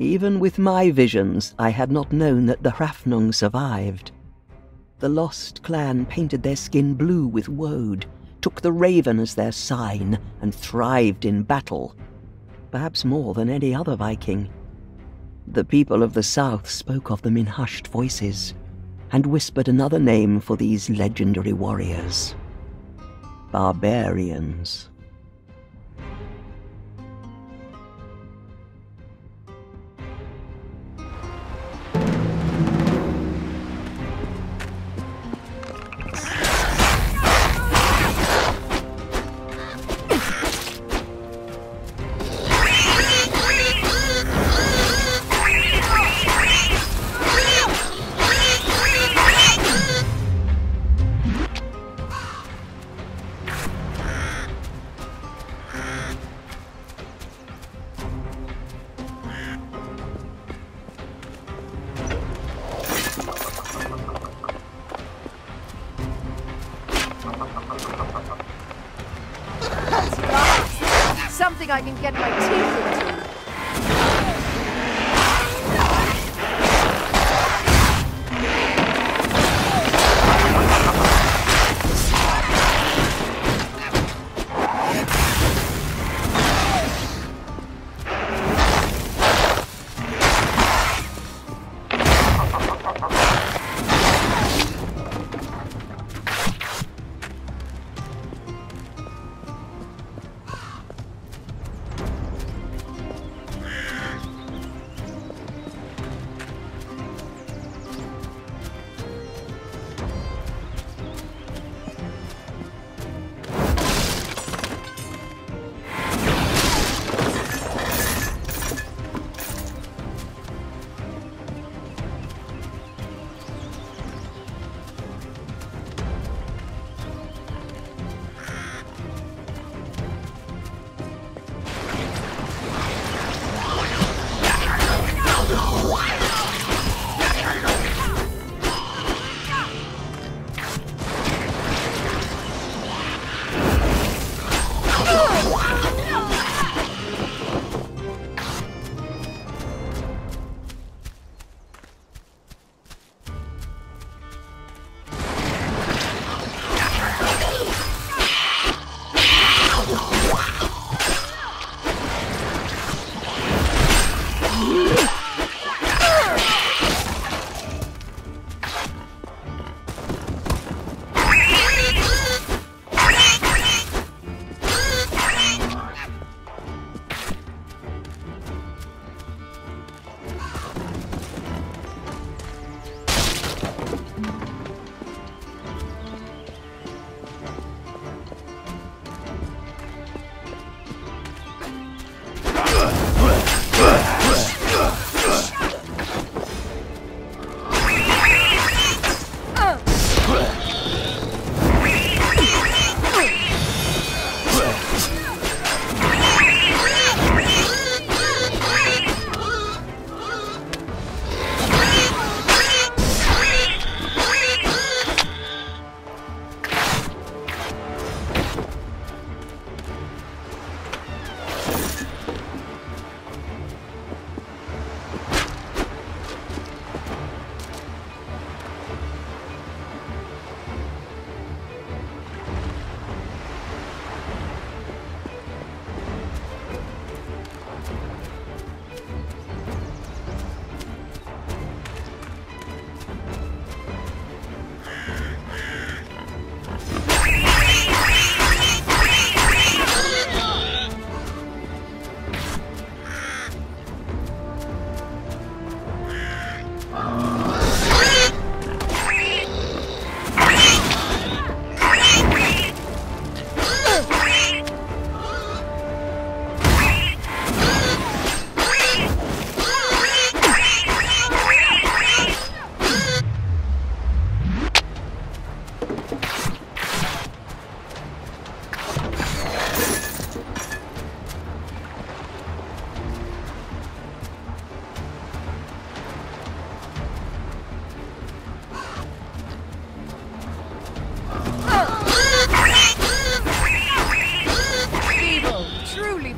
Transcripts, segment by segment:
Even with my visions, I had not known that the Hrafnung survived. The lost clan painted their skin blue with woad, took the raven as their sign, and thrived in battle. Perhaps more than any other Viking. The people of the south spoke of them in hushed voices, and whispered another name for these legendary warriors barbarians.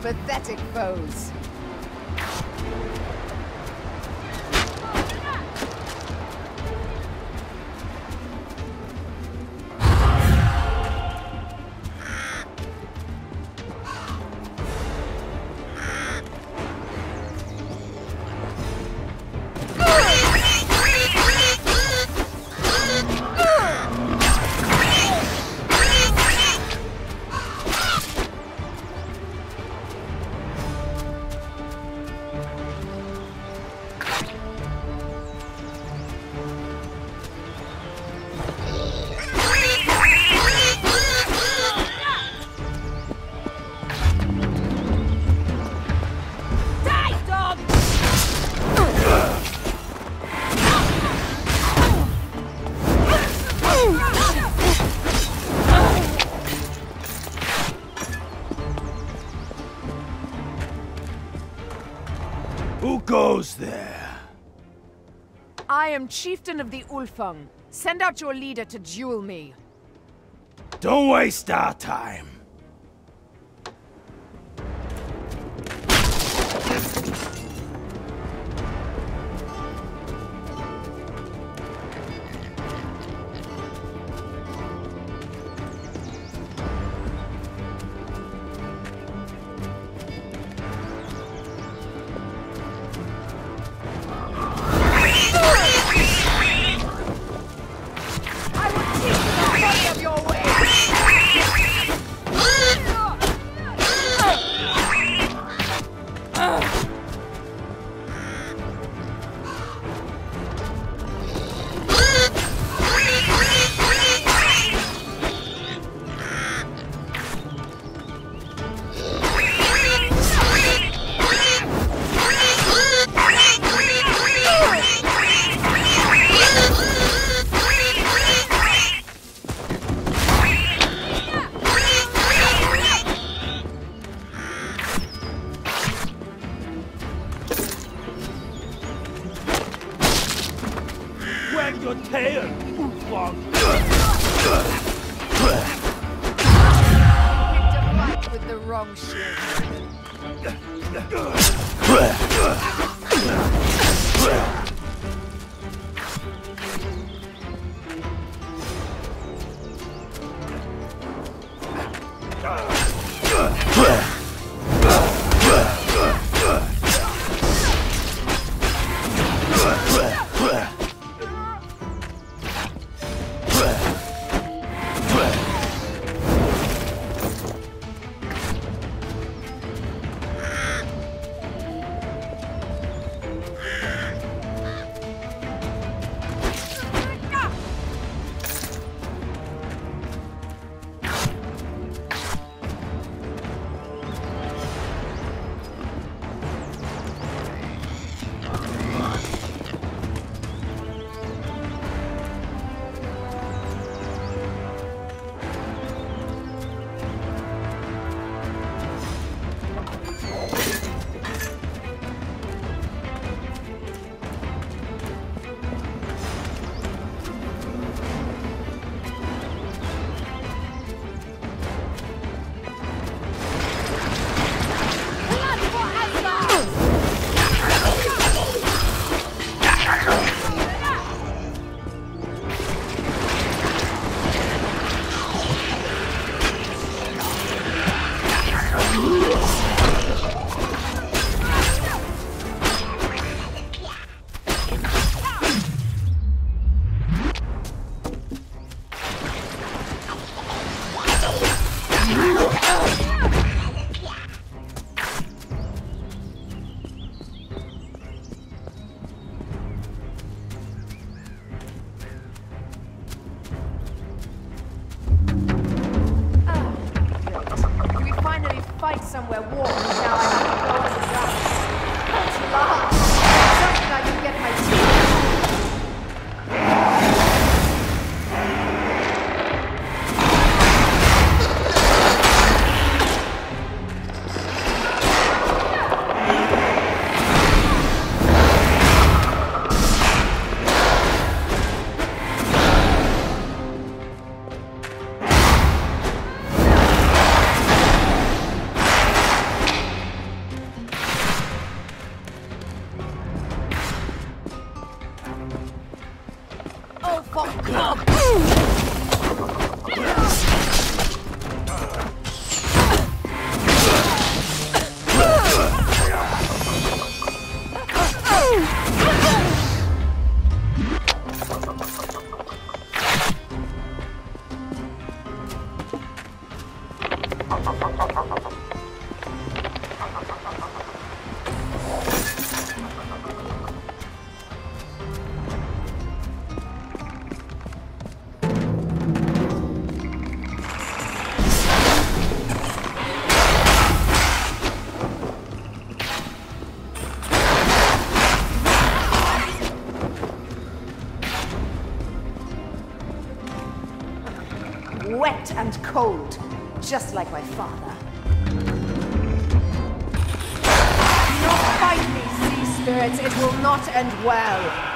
Pathetic foes. Am chieftain of the Ulfung. Send out your leader to duel me. Don't waste our time. Cold, just like my father. Do not fight me, Zeus! spirits, it will not end well.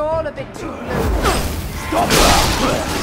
All a bit too. Stop!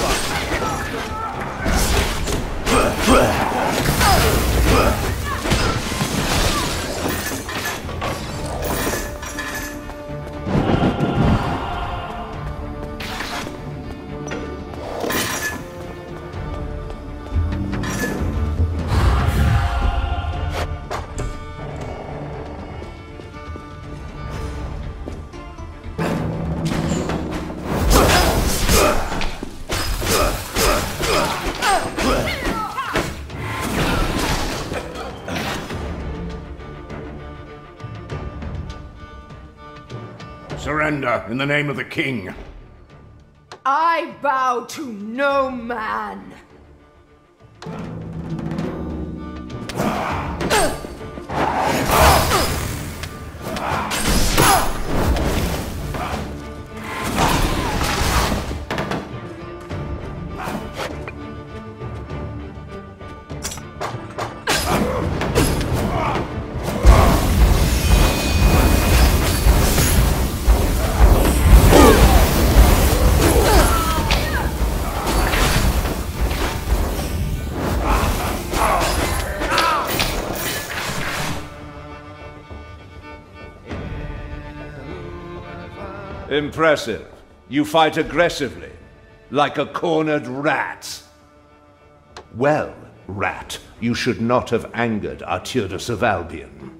Surrender in the name of the king. I bow to no man. Impressive. You fight aggressively, like a cornered rat. Well, rat. You should not have angered Arturus of Albion.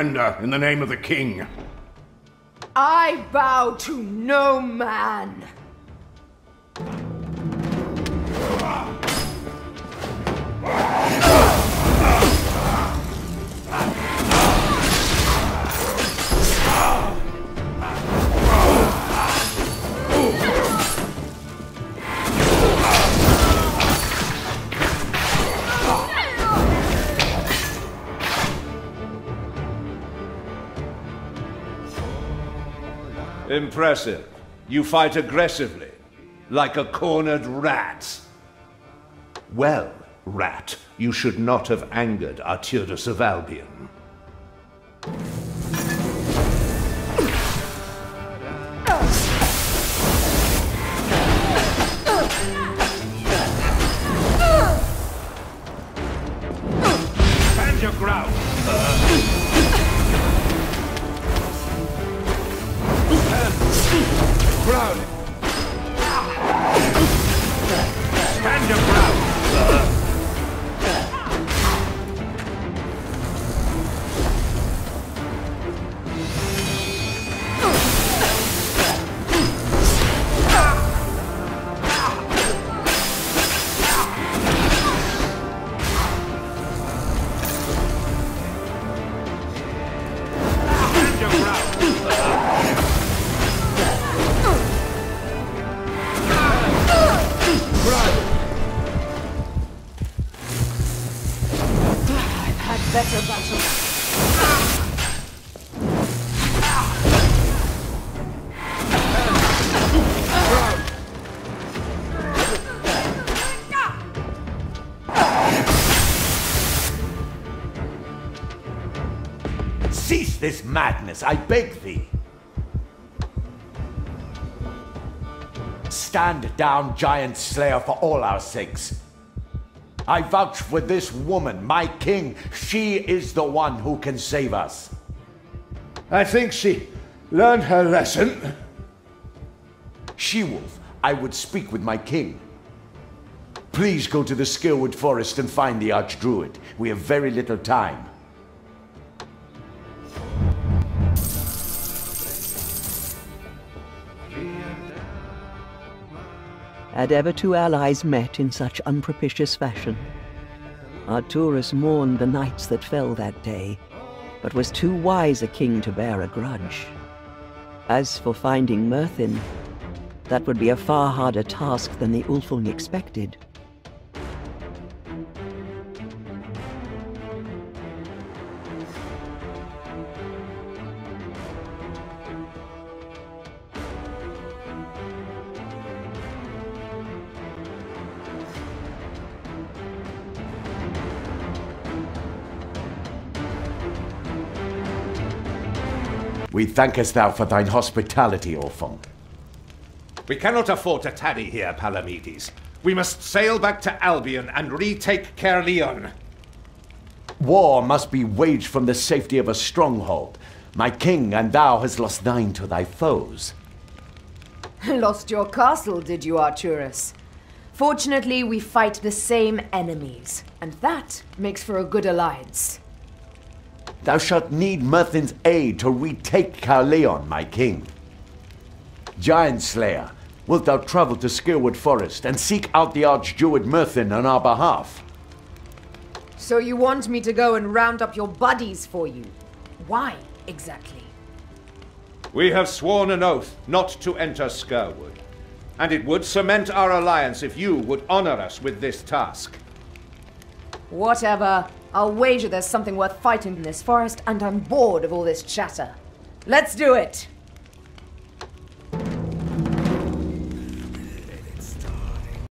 Surrender in the name of the king. I bow to no man. Impressive. You fight aggressively, like a cornered rat. Well, rat, you should not have angered Arturus of Albion. Madness, I beg thee! Stand down, giant slayer, for all our sakes. I vouch for this woman, my king. She is the one who can save us. I think she learned her lesson. She-Wolf, I would speak with my king. Please go to the Skirwood Forest and find the Archdruid. We have very little time. Had ever two allies met in such unpropitious fashion? Arturus mourned the knights that fell that day, but was too wise a king to bear a grudge. As for finding Merthin, that would be a far harder task than the Ulfung expected. We thankest thou for thine hospitality, Ulfung. We cannot afford to tarry here, Palamedes. We must sail back to Albion and retake Caerleon. War must be waged from the safety of a stronghold. My king and thou hast lost thine to thy foes. Lost your castle, did you, Arturus? Fortunately, we fight the same enemies, and that makes for a good alliance. Thou shalt need Merthin's aid to retake Caerleon, my king. Giant Slayer, wilt thou travel to Skirwood Forest and seek out the Archdruid Merthin on our behalf? So you want me to go and round up your buddies for you? Why, exactly? We have sworn an oath not to enter Skirwood, and it would cement our alliance if you would honor us with this task. Whatever. I'll wager there's something worth fighting in this forest, and I'm bored of all this chatter. Let's do it!